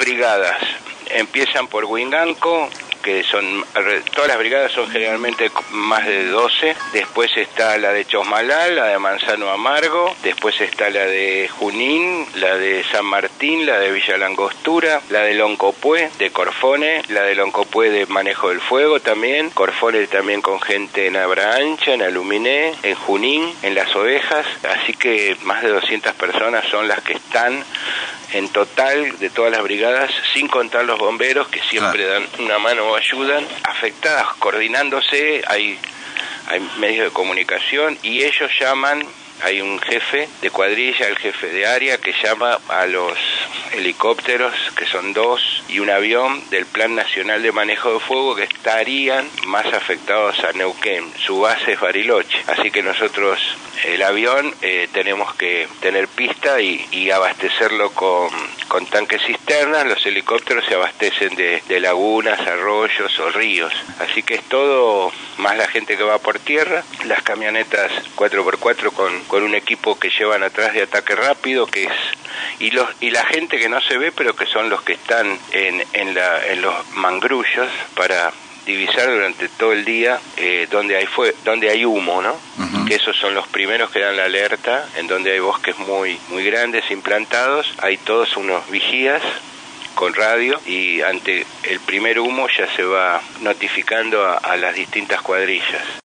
brigadas. Empiezan por Huinganco, que son, todas las brigadas son generalmente más de 12, después está la de Chosmalal, la de Manzano Amargo, después está la de Junín, la de San Martín, la de Villa Langostura, la de Loncopué, de Corfone, la de Loncopué de Manejo del Fuego también, Corfone también con gente en Abraancha, en Aluminé, en Junín, en Las Ovejas, así que más de 200 personas son las que están en total de todas las brigadas, sin contar los bomberos que siempre dan una mano o ayudan, afectadas, coordinándose, hay, hay medios de comunicación y ellos llaman hay un jefe de cuadrilla, el jefe de área, que llama a los helicópteros, que son dos, y un avión del Plan Nacional de Manejo de Fuego que estarían más afectados a Neuquén. Su base es Bariloche. Así que nosotros, el avión, eh, tenemos que tener pista y, abastecerlo con, con, tanques cisternas. Los helicópteros se abastecen de, de lagunas, arroyos o ríos. Así que es todo más la gente que va por tierra, las camionetas 4x4 con con un equipo que llevan atrás de ataque rápido, que es y los y la gente que no se ve, pero que son los que están en, en, la, en los mangrullos para divisar durante todo el día eh, donde hay fue donde hay humo, ¿no? Que esos son los primeros que dan la alerta, en donde hay bosques muy muy grandes implantados, hay todos unos vigías con radio y ante el primer humo ya se va notificando a, las distintas cuadrillas.